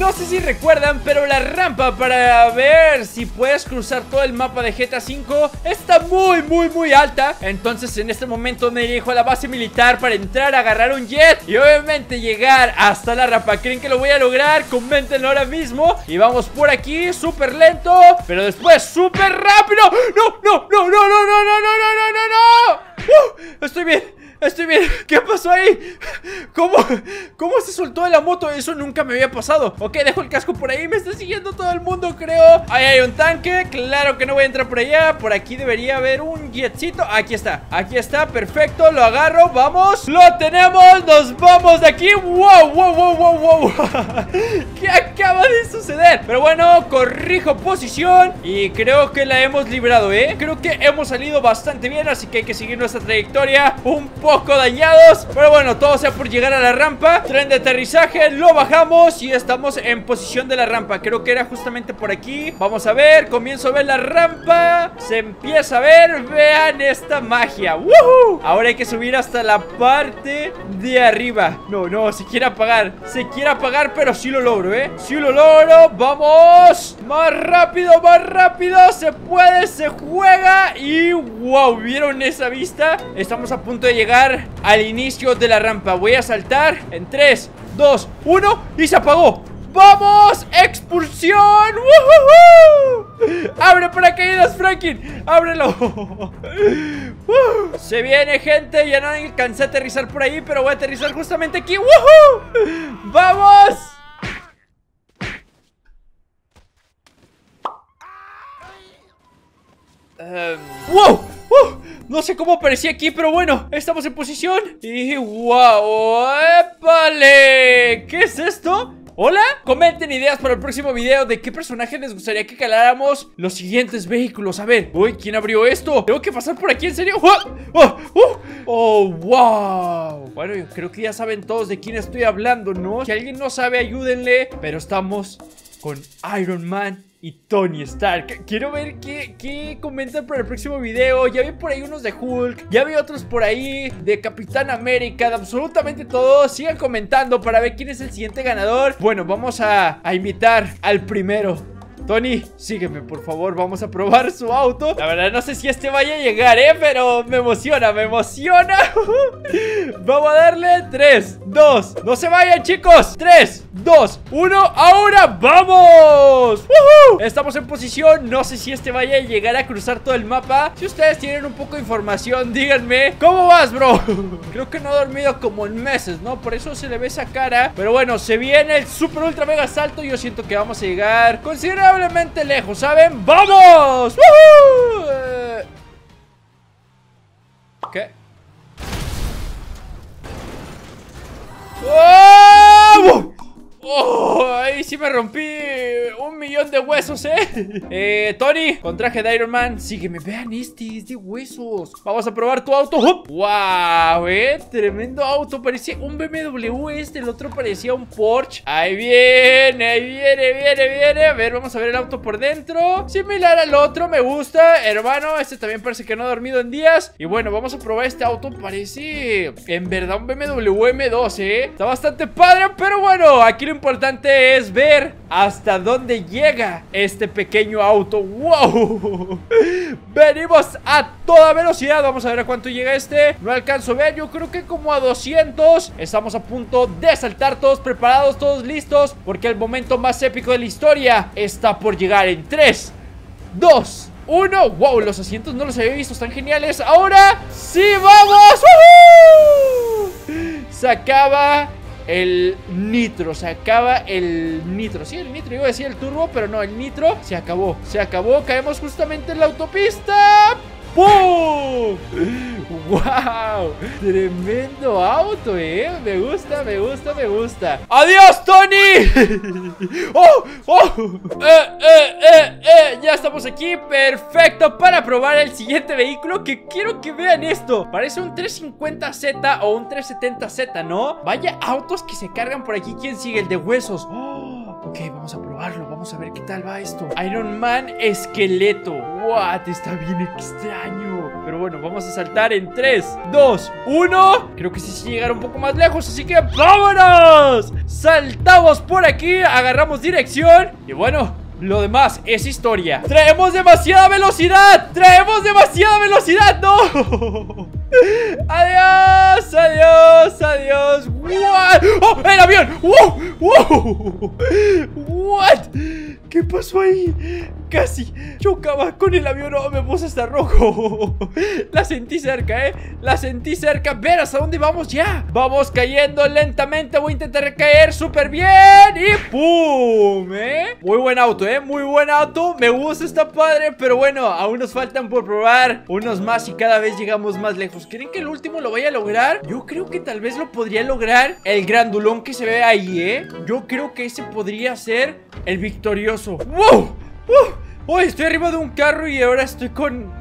No sé si recuerdan, pero la rampa para ver si puedes cruzar todo el mapa de GTA V está muy, muy, muy alta. Entonces en este momento me dirijo a la base militar para entrar a agarrar un jet y obviamente llegar hasta la rampa. ¿Creen que lo voy a lograr? Coméntenlo ahora mismo. Y vamos por aquí, súper lento, pero después súper rápido. ¡No, no, no, no, no, no, no, no, no, no, no! ¡Uh! Estoy bien. Estoy bien. ¿Qué pasó ahí? ¿Cómo? ¿Cómo se soltó de la moto? Eso nunca me había pasado. Ok, dejo el casco por ahí. Me está siguiendo todo el mundo, creo. Ahí hay un tanque. Claro que no voy a entrar por allá. Por aquí debería haber un jetcito. Aquí está. Aquí está. Perfecto. Lo agarro. Vamos. Lo tenemos. Nos vamos de aquí. ¡Wow! ¡Wow! ¡Wow! ¡Wow! ¡Wow! ¿Qué acaba de suceder? Pero bueno, corrijo posición. Y creo que la hemos librado, ¿eh? Creo que hemos salido bastante bien. Así que hay que seguir nuestra trayectoria un poco poco dañados Pero bueno, todo sea por llegar a la rampa. Tren de aterrizaje, lo bajamos Y estamos en posición de la rampa. Creo que era justamente por aquí. Vamos a ver, comienzo a ver la rampa. Se empieza a ver, vean esta magia. ¡Woohoo! Ahora hay que subir hasta la parte de arriba. No, no, se quiere apagar. Se quiere apagar, pero sí lo logro, ¿eh? Sí lo logro, vamos Más rápido, más rápido Se puede, se juega Y wow, ¿vieron esa vista? Estamos a punto de llegar al inicio de la rampa Voy a saltar en 3, 2, 1 Y se apagó ¡Vamos! ¡Expulsión! ¡Woohoo! ¡Abre paracaídas, Franklin! ¡Ábrelo! Se viene, gente Ya no alcancé a aterrizar por ahí Pero voy a aterrizar justamente aquí ¡Woohoo! ¡Vamos! Um, ¡Wow! ¡Uh! No sé cómo aparecí aquí, pero bueno, estamos en posición Y wow, ¡épale! ¿Qué es esto? ¿Hola? Comenten ideas para el próximo video de qué personaje les gustaría que caláramos los siguientes vehículos. A ver, uy, ¿quién abrió esto? Tengo que pasar por aquí, ¿en serio? ¡Oh! ¡Oh! ¡Oh! ¡Oh! wow! Bueno, yo creo que ya saben todos de quién estoy hablando, ¿no? Si alguien no sabe, ayúdenle. Pero estamos con Iron Man y Tony Stark. Quiero ver qué, qué, comentan para el próximo video. Ya vi por ahí unos de Hulk, ya vi otros por ahí de Capitán América, de absolutamente todos. Sigan comentando para ver quién es el siguiente ganador. Bueno, vamos a, a invitar al primero. Tony, sígueme por favor, vamos a probar su auto. La verdad no sé si este vaya a llegar, eh Pero me emociona, me emociona. Vamos a darle 3, 2 No se vayan chicos. 3, 2, 1 Ahora, ¡vamos! Estamos en posición, no sé si este vaya a llegar a cruzar todo el mapa. Si ustedes tienen un poco de información, díganme. ¿Cómo vas, bro? Creo que no he dormido como en meses, ¿no? Por eso se le ve esa cara. Pero bueno, se viene el super ultra mega salto. Yo siento que vamos a llegar considerable lejos, ¿saben? ¡Vamos! ¿Qué? ¡Oh! Ahí sí me rompí un millón de huesos, ¿eh? Eh, Tony, con traje de Iron Man Sígueme, vean este, es de huesos. Vamos a probar tu auto. ¡Wow! ¿eh? Tremendo auto. Parecía un BMW este, el otro parecía un Porsche. Ahí viene, ahí viene, viene, viene. A ver, vamos a ver el auto por dentro. Similar al otro, me gusta. Hermano, este también parece que no ha dormido en días. Y bueno, vamos a probar este auto. Parece, en verdad, un BMW M2, ¿eh? Está bastante padre, pero bueno Aquí lo importante es ver hasta dónde llega este pequeño auto. ¡Wow! Venimos a toda velocidad. Vamos a ver a cuánto llega este. No alcanzo a ver. Yo creo que como a 200. Estamos a punto de saltar. Todos preparados, todos listos. Porque el momento más épico de la historia está por llegar en 3, 2, 1 Wow, los asientos no los había visto, están geniales Ahora, sí, vamos Se acaba el nitro, se acaba el nitro. Sí, el nitro, iba a decir el turbo, pero no, el nitro se acabó Se acabó, caemos justamente en la autopista. ¡Pum! ¡Wow! Tremendo auto, ¿eh? Me gusta, me gusta, me gusta ¡Adiós, Tony! ¡Oh! ¡Oh! ¡Eh, eh, eh, eh! Ya estamos aquí, perfecto Para probar el siguiente vehículo Que quiero que vean esto Parece un 350Z o un 370Z, ¿no? Vaya autos que se cargan por aquí ¿Quién sigue? El de huesos ¡Oh! Ok, vamos a probarlo, vamos a ver qué tal va esto Iron Man esqueleto What, está bien extraño Pero bueno, vamos a saltar en 3, 2, 1 Creo que sí sí llegar un poco más lejos Así que ¡vámonos! Saltamos por aquí, agarramos dirección Y bueno, lo demás es historia ¡Traemos demasiada velocidad! ¡Traemos demasiada velocidad! ¡No! ¡Adiós! ¡Adiós! ¡Adiós! ¿What? ¡Oh! ¡El avión! ¡Wow! ¡Wow! ¿What? ¿Qué pasó ahí? Casi chocaba con el avión Oh, me puse hasta rojo La sentí cerca, ¿eh? La sentí cerca Ver hasta dónde vamos ya Vamos cayendo lentamente Voy a intentar caer súper bien Y ¡pum! ¿eh? Muy buen auto, ¿eh? Muy buen auto Me gusta, está padre Pero bueno, aún nos faltan por probar Unos más y cada vez llegamos más lejos ¿Creen que el último lo vaya a lograr? Yo creo que tal vez lo podría lograr El grandulón que se ve ahí, ¿eh? Yo creo que ese podría ser el victorioso ¡Wow! ¡Uh! estoy arriba de un carro y ahora estoy con...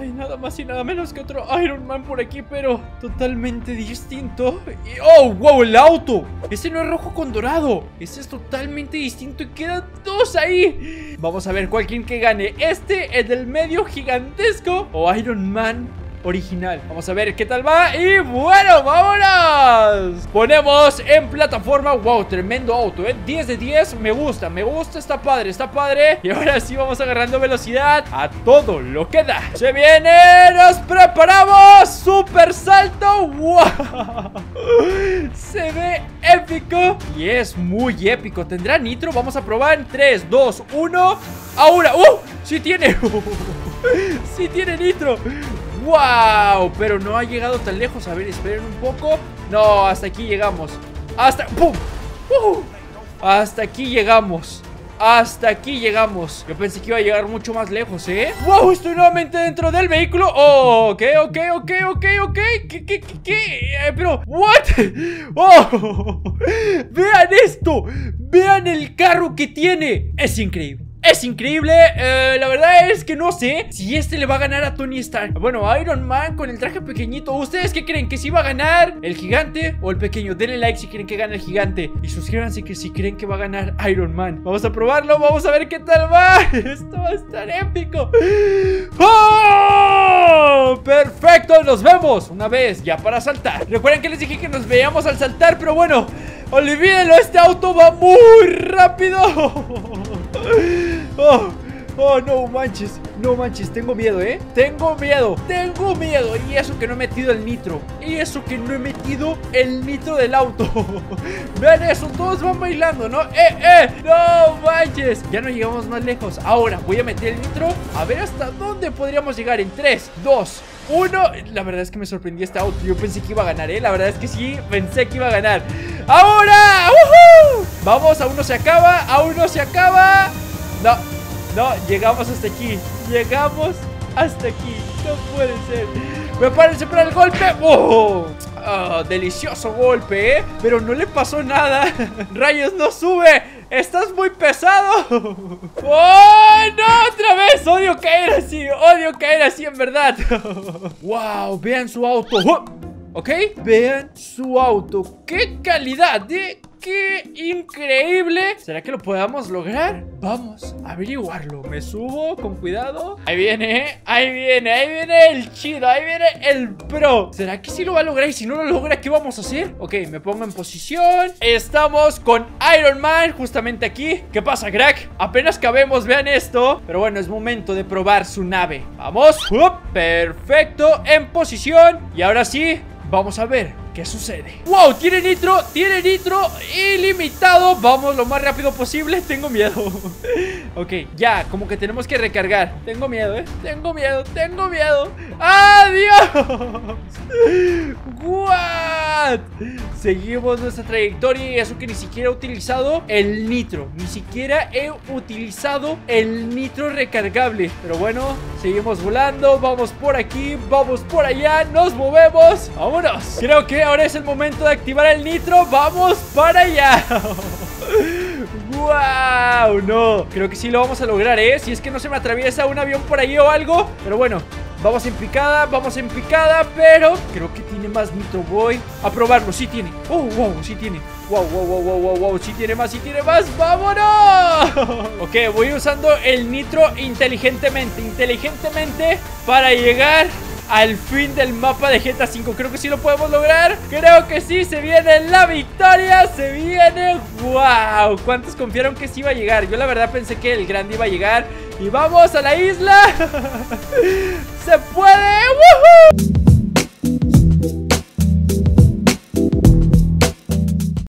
Ay, nada más y nada menos que otro Iron Man por aquí, pero totalmente distinto y... ¡Oh, wow! ¡El auto! Ese no es rojo con dorado Ese es totalmente distinto y quedan dos ahí Vamos a ver cuál quien que gane Este, el del medio gigantesco O Iron Man original. Vamos a ver qué tal va. Y bueno, vámonos. Ponemos en plataforma. Wow, tremendo auto, ¿eh? 10 de 10, me gusta, me gusta, está padre, está padre. Y ahora sí vamos agarrando velocidad A todo lo que da. Se viene, nos preparamos. Super salto. Wow. Se ve épico. Y es muy épico. ¿Tendrá nitro? Vamos a probar. En 3, 2, 1 Ahora, ¡uh! Sí tiene. Sí tiene nitro ¡Wow! Pero no ha llegado tan lejos A ver, esperen un poco No, hasta aquí llegamos Hasta... ¡Pum! ¡Uh! Hasta aquí llegamos hasta aquí llegamos Yo pensé que iba a llegar mucho más lejos, ¿eh? ¡Wow! Estoy nuevamente dentro del vehículo ¡Oh! Ok, ok, ok, ok, ok ¿Qué, qué, qué, qué? Eh, pero, ¿what? ¡Oh! ¡Vean esto! ¡Vean el carro que tiene! Es increíble es increíble, eh, la verdad es que no sé si este le va a ganar a Tony Stark Bueno, Iron Man con el traje pequeñito ¿Ustedes qué creen? ¿Que si va a ganar el gigante o el pequeño? Denle like si creen que gana el gigante Y suscríbanse que si creen que va a ganar Iron Man Vamos a probarlo, vamos a ver qué tal va Esto va a estar épico ¡Oh! Perfecto, nos vemos una vez ya para saltar Recuerden que les dije que nos veíamos al saltar Pero bueno, olvídenlo, este auto va muy rápido Oh, oh, no manches, no manches, tengo miedo, ¿eh? Tengo miedo, tengo miedo Y eso que no he metido el nitro Y eso que no he metido el nitro del auto Vean eso, todos van bailando, ¿no? ¡Eh, eh! ¡No manches! Ya no llegamos más lejos Ahora voy a meter el nitro A ver hasta dónde podríamos llegar En 3, 2, 1 La verdad es que me sorprendió este auto Yo pensé que iba a ganar, ¿eh? La verdad es que sí, pensé que iba a ganar ¡Ahora! ¡Woohoo! Vamos, aún no se acaba Aún no se acaba no, no, llegamos hasta aquí Llegamos hasta aquí No puede ser Prepárense para el golpe ¡Oh! oh delicioso golpe, ¿eh? Pero no le pasó nada Rayos, no sube ¡Estás muy pesado! ¡Oh, no! ¡Otra vez! Odio caer así Odio caer así, en verdad ¡Wow! Vean su auto ¡Oh! ¿Ok? Vean su auto ¡Qué calidad! ¿eh? ¡Qué increíble! ¿Será que lo podamos lograr? Vamos a averiguarlo Me subo con cuidado Ahí viene, ahí viene, ahí viene el chido Ahí viene el pro ¿Será que sí lo va a lograr? Y si no lo logra, ¿qué vamos a hacer? Ok, me pongo en posición Estamos con Iron Man justamente aquí ¿Qué pasa, crack? Apenas cabemos, vean esto Pero bueno, es momento de probar su nave Vamos Perfecto, en posición Y ahora sí, vamos a ver ¿Qué sucede? ¡Wow! Tiene nitro, tiene nitro ilimitado Vamos lo más rápido posible Tengo miedo Ok, ya, como que tenemos que recargar Tengo miedo, ¿eh? Tengo miedo, tengo miedo ¡Adiós! ¿What? Seguimos nuestra trayectoria Y eso que ni siquiera he utilizado el nitro Ni siquiera he utilizado el nitro recargable Pero bueno, seguimos volando Vamos por aquí, vamos por allá Nos movemos, vámonos Creo que ahora es el momento de activar el nitro ¡Vamos para allá! ¡Wow! No, creo que sí lo vamos a lograr, ¿eh? Si es que no se me atraviesa un avión por ahí o algo Pero bueno, Vamos en picada, vamos en picada, pero creo que tiene más nitro. Voy a probarlo, sí tiene. Oh, wow, sí tiene. Wow, wow, wow, wow, wow, wow. Si tiene más, si tiene más. ¡Vámonos! ok, voy usando el nitro inteligentemente. Inteligentemente para llegar al fin del mapa de GTA 5 Creo que sí lo podemos lograr. Creo que sí, se viene la victoria Se viene, wow ¿Cuántos confiaron que sí iba a llegar? Yo la verdad pensé que el grande iba a llegar. Y vamos a la isla. Se puede, ¡Woohoo!